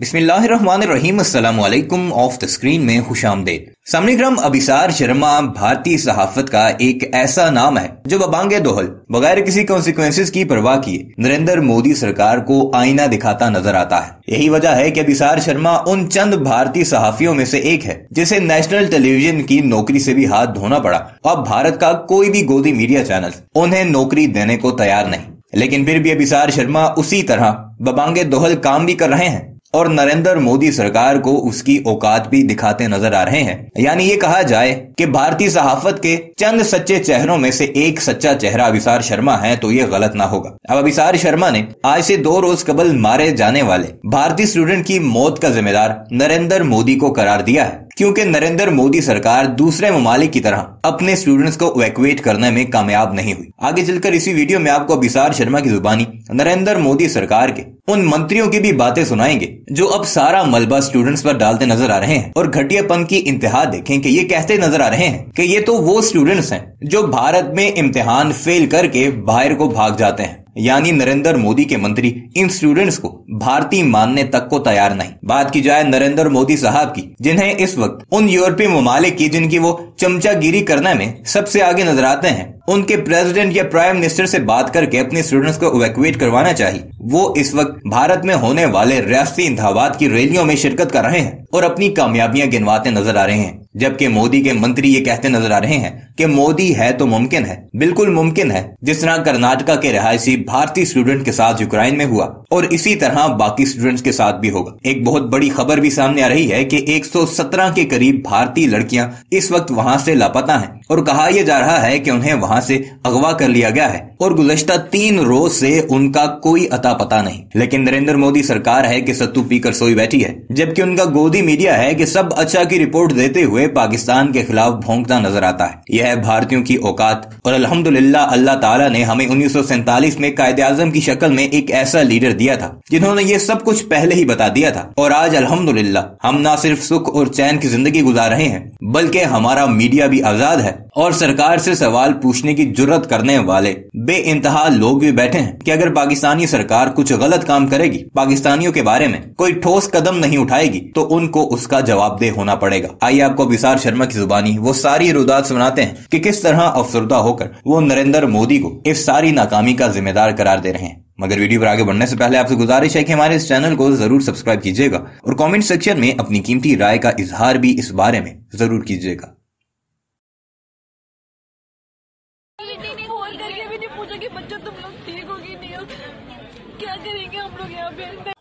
अस्सलाम of the screen में खुश आमदेद समनिक्रम अभिसार शर्मा, भारतीय सहाफत का एक ऐसा नाम है, जो बबांगे दोहल, बगैर किसी कॉन्सिक्वेंसेज की परवाह किए, नरेंद्र मोदी सरकार को आईना दिखाता नज़र आता है। यही वजह है कि अभिसार शर्मा उन चंद भारतीय सहाफियों में से एक है, जिसे नेशनल टेलीविज़न की नौकरी से भी हाथ धोना पड़ा। अब भारत का कोई भी गोदी मीडिया चैनल, उन्हें नौकरी देने को तैयार नहीं। लेकिन फिर भी अभिसार शर्मा उसी तरह बबांगे दोहल काम भी कर रहे हैं। और नरेंद्र मोदी सरकार को उसकी औकात भी दिखाते नज़र आ रहे हैं। यानी ये कहा जाए कि भारतीय सहाफत के चंद सच्चे चेहरों में से एक सच्चा चेहरा अभिसार शर्मा है तो ये गलत ना होगा। अब अभिसार शर्मा ने आज से दो रोज कबल मारे जाने वाले भारतीय स्टूडेंट की मौत का जिम्मेदार नरेंद्र मोदी को करार दिया है, क्योंकि नरेंद्र मोदी सरकार दूसरे ममालिक की तरह अपने स्टूडेंट्स को वैक्यूएट करने में कामयाब नहीं हुई। आगे चलकर इसी वीडियो में आपको अभिसार शर्मा की जुबानी नरेंद्र मोदी सरकार के उन मंत्रियों की भी बातें सुनाएँगे, जो अब सारा मलबा स्टूडेंट्स पर डालते नज़र आ रहे हैं और घटियापन की इंतहा देखें कि ये कहते नज़र आ रहे हैं कि ये तो वो स्टूडेंट्स हैं जो भारत में इम्तिहान फेल करके बाहर को भाग जाते हैं। यानी नरेंद्र मोदी के मंत्री, इन स्टूडेंट्स को भारतीय मानने तक को तैयार नहीं। बात की जाए नरेंद्र मोदी साहब की, जिन्हें इस वक्त उन यूरोपीय ममालिक की जिनकी वो चमचागिरी करने में सबसे आगे नज़र आते हैं उनके प्रेसिडेंट या प्राइम मिनिस्टर से बात करके अपने स्टूडेंट्स को इवेकुएट करवाना चाहिए। वो इस वक्त भारत में होने वाले रियाती इंतबात की रैलियों में शिरकत कर रहे हैं और अपनी कामयाबियाँ गिनवाते नज़र आ रहे हैं। जबकि मोदी के मंत्री ये कहते नज़र आ रहे हैं कि मोदी है तो मुमकिन है। बिल्कुल मुमकिन है, जिस तरह कर्नाटका के रहायशी भारतीय स्टूडेंट के साथ यूक्रेन में हुआ, और इसी तरह बाकी स्टूडेंट्स के साथ भी होगा। एक बहुत बड़ी खबर भी सामने आ रही है कि 117 के करीब भारतीय लड़कियाँ इस वक्त वहाँ से लापता हैं, और कहा यह जा रहा है कि उन्हें वहाँ से अगवा कर लिया गया है, और गुजश्ता तीन रोज से उनका कोई अता पता नहीं। लेकिन नरेंद्र मोदी सरकार है कि सत्तू पीकर सोई बैठी है, जबकि उनका गोदी मीडिया है कि सब अच्छा की रिपोर्ट देते हुए पाकिस्तान के खिलाफ भोंकता नज़र आता है। यह है भारतीयों की औकात। और अल्हम्दुलिल्लाह, अल्लाह ताला ने हमें उन्नीस में कायद आज़म की शक्ल में एक ऐसा लीडर दिया था, जिन्होंने ये सब कुछ पहले ही बता दिया था। और आज, अल्हम्दुलिल्लाह, हम न सिर्फ़ सुख और चैन की ज़िंदगी गुजार रहे हैं, बल्कि हमारा मीडिया भी आज़ाद है और सरकार से सवाल पूछने की ज़रूरत करने वाले बे इंतहा लोग भी बैठे हैं कि अगर पाकिस्तानी सरकार कुछ गलत काम करेगी, पाकिस्तानियों के बारे में कोई ठोस कदम नहीं उठाएगी तो उनको उसका जवाबदेह होना पड़ेगा। आइए आपको विसार शर्मा की जुबानी वो सारी रुदात सुनाते हैं कि किस तरह अफसरदा होकर वो नरेंद्र मोदी को इस सारी नाकामी का जिम्मेदार करार दे रहे हैं। मगर वीडियो पर आगे बढ़ने से पहले आपसे गुजारिश है कि हमारे इस चैनल को ज़रूर सब्सक्राइब कीजिएगा और कमेंट सेक्शन में अपनी कीमती राय का इजहार भी इस बारे में ज़रूर कीजिएगा।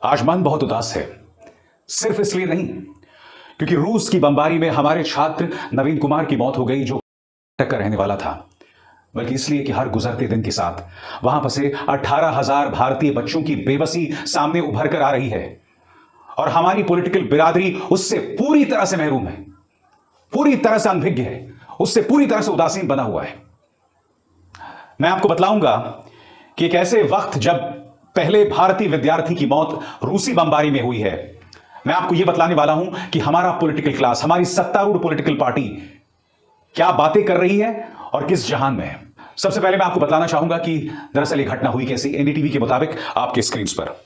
आजमान बहुत उदास है। सिर्फ़ इसलिए नहीं क्योंकि रूस की बमबारी में हमारे छात्र नवीन कुमार की मौत हो गई, जो टक्कर रहने वाला था। बल्कि इसलिए कि हर गुजरते दिन के साथ वहाँ फंसे अठारह हज़ार भारतीय बच्चों की बेबसी सामने उभर कर आ रही है। और हमारी पॉलिटिकल बिरादरी उससे पूरी तरह से महरूम है। पूरी तरह से अनभिज्ञ है। उससे पूरी तरह से उदासीन बना हुआ है। मैं आपको बतलाऊँगा कि एक ऐसे वक्त जब पहले भारतीय विद्यार्थी की मौत रूसी बमबारी में हुई है मैं आपको यह बतलाने वाला हूँ कि हमारा पॉलिटिकल क्लास हमारी सत्तारूढ़ पॉलिटिकल पार्टी क्या बातें कर रही है और किस जहान में है? सबसे पहले मैं आपको बताना चाहूँगा कि दरअसल यह घटना हुई कैसी? एनडीटीवी के मुताबिक आपके स्क्रीन पर।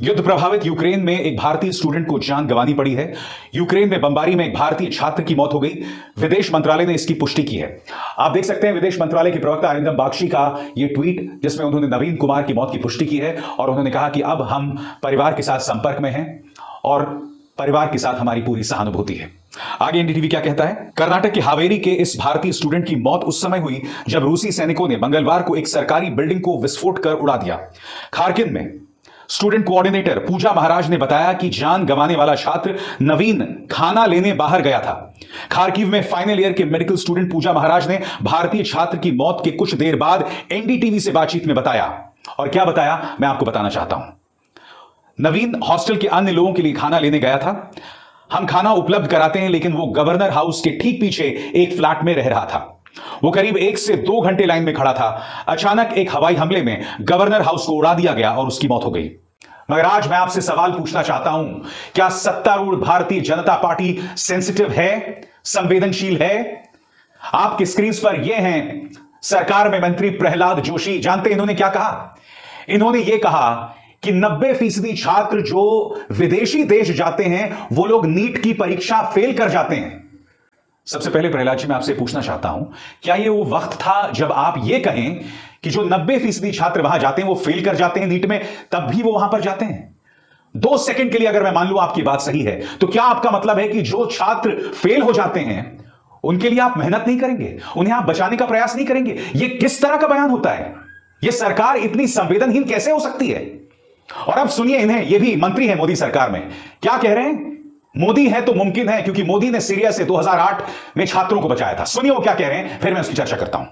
युद्ध प्रभावित यूक्रेन में एक भारतीय स्टूडेंट को जान गंवानी पड़ी है। यूक्रेन में बमबारी में एक भारतीय छात्र की मौत हो गई। विदेश मंत्रालय ने इसकी पुष्टि की है। आप देख सकते हैं विदेश मंत्रालय के प्रवक्ता अरिंदम बागशी का यह ट्वीट जिसमें उन्होंने नवीन कुमार की मौत की पुष्टि की है और उन्होंने कहा कि अब हम परिवार के साथ संपर्क में हैं। और परिवार के साथ हमारी पूरी सहानुभूति है। आगे एनडीटीवी क्या कहता है? कर्नाटक के हावेरी के इस भारतीय स्टूडेंट की मौत उस समय हुई जब रूसी सैनिकों ने मंगलवार को एक सरकारी बिल्डिंग को विस्फोट कर उड़ा दिया। खारकिन में स्टूडेंट कोऑर्डिनेटर पूजा महाराज ने बताया कि जान गंवाने वाला छात्र नवीन खाना लेने बाहर गया था। खारकीव में फाइनल ईयर के मेडिकल स्टूडेंट पूजा महाराज ने भारतीय छात्र की मौत के कुछ देर बाद एनडीटीवी से बातचीत में बताया। और क्या बताया? मैं आपको बताना चाहता हूँ। नवीन हॉस्टल के अन्य लोगों के लिए खाना लेने गया था। हम खाना उपलब्ध कराते हैं, लेकिन वो गवर्नर हाउस के ठीक पीछे एक फ्लैट में रह रहा था। वो करीब एक से दो घंटे लाइन में खड़ा था। अचानक एक हवाई हमले में गवर्नर हाउस को उड़ा दिया गया और उसकी मौत हो गई। मगर आज मैं आपसे सवाल पूछना चाहता हूँ, क्या सत्तारूढ़ भारतीय जनता पार्टी सेंसिटिव है, संवेदनशील है? आपके स्क्रीन पर यह हैं, सरकार में मंत्री प्रहलाद जोशी, जानते इन्होंने क्या कहा? इन्होंने यह कहा कि 90 फ़ीसदी छात्र जो विदेशी देश जाते हैं, वो लोग नीट की परीक्षा फेल कर जाते हैं। सबसे पहले प्रहलाद जी मैं आपसे पूछना चाहता हूँ, क्या ये वो वक्त था जब आप ये कहें कि जो 90 फ़ीसदी छात्र वहाँ जाते हैं, वो फेल कर जाते हैं नीट में, तब भी वो वहाँ पर जाते हैं? दो सेकंड के लिए अगर मैं मान लू आपकी बात सही है तो क्या आपका मतलब है कि जो छात्र फेल हो जाते हैं, उनके लिए आप मेहनत नहीं करेंगे? उन्हें आप बचाने का प्रयास नहीं करेंगे? यह किस तरह का बयान होता है? यह सरकार इतनी संवेदनहीन कैसे हो सकती है? और अब सुनिए इन्हें यह भी मंत्री है मोदी सरकार में। क्या कह रहे हैं? मोदी है तो मुमकिन है क्योंकि मोदी ने सीरिया से 2008 में छात्रों को बचाया था। सुनिए वो क्या कह रहे हैं फिर मैं उसकी चर्चा करता हूँ।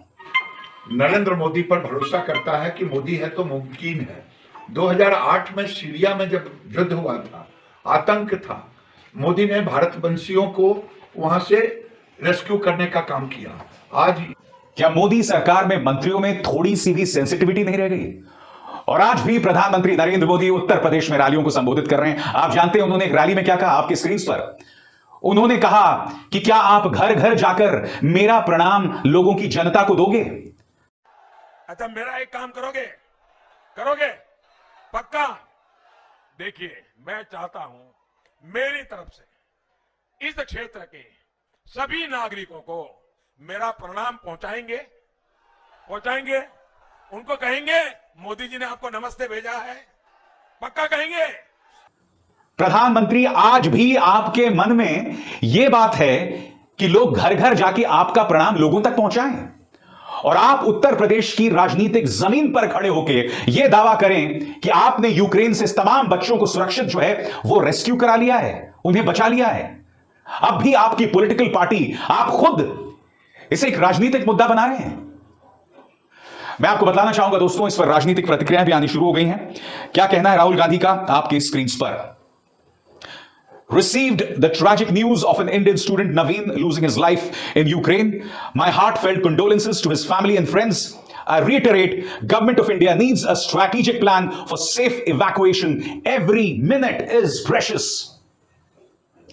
नरेंद्र मोदी पर भरोसा करता है कि मोदी है तो मुमकिन है। 2008 में सीरिया में जब युद्ध हुआ था आतंक था मोदी ने भारतवंशियों को वहाँ से रेस्क्यू करने का काम किया। आज क्या मोदी सरकार में मंत्रियों में थोड़ी सी भी सेंसिटिविटी नहीं रह गई? और आज भी प्रधानमंत्री नरेंद्र मोदी उत्तर प्रदेश में रैलियों को संबोधित कर रहे हैं। आप जानते हैं उन्होंने एक रैली में क्या कहा आपके स्क्रीन पर? उन्होंने कहा कि क्या आप घर घर जाकर मेरा प्रणाम लोगों की जनता को दोगे? अच्छा मेरा एक काम करोगे? करोगे? पक्का? देखिए, मैं चाहता हूँ मेरी तरफ़ से इस क्षेत्र के सभी नागरिकों को मेरा प्रणाम पहुंचाएँगे? पहुंचाएँगे? उनको कहेंगे, मोदी जी ने आपको नमस्ते भेजा है। पक्का कहेंगे? प्रधानमंत्री, आज भी आपके मन में यह बात है कि लोग घर घर जाके आपका प्रणाम लोगों तक पहुंचाएँ और आप उत्तर प्रदेश की राजनीतिक ज़मीन पर खड़े होकर यह दावा करें कि आपने यूक्रेन से तमाम बच्चों को सुरक्षित जो है, वो रेस्क्यू करा लिया है, उन्हें बचा लिया है। अब भी आपकी पॉलिटिकल पार्टी, आप खुद इसे एक राजनीतिक मुद्दा बना रहे हैं। मैं आपको बताना चाहूँगा दोस्तों इस पर राजनीतिक प्रतिक्रियाएँ भी आनी शुरू हो गई हैं क्या कहना है राहुल गांधी का आपके स्क्रीन पर received the tragic news of an Indian student Naveen losing his life in Ukraine. My heartfelt condolences to his family and friends. I reiterate, government of India needs a strategic plan for safe evacuation. Every minute is precious.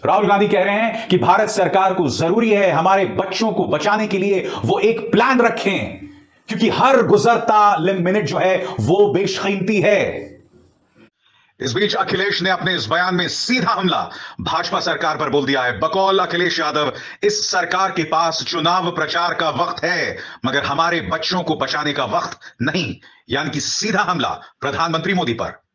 Rahul Gandhi कह रहे हैं कि भारत सरकार को ज़रूरी है हमारे बच्चों को बचाने के लिए वो एक प्लान रखें क्योंकि हर गुजरता मिनट जो है, वो बेशकीमती है। इस बीच अखिलेश ने अपने इस बयान में सीधा हमला। भाजपा सरकार पर बोल दिया है, बकौल अखिलेश यादव, इस सरकार के पास चुनाव प्रचार का वक्त है, मगर हमारे बच्चों को बचाने का वक्त नहीं। यानी कि सीधा हमला, प्रधानमंत्री मोदी पर।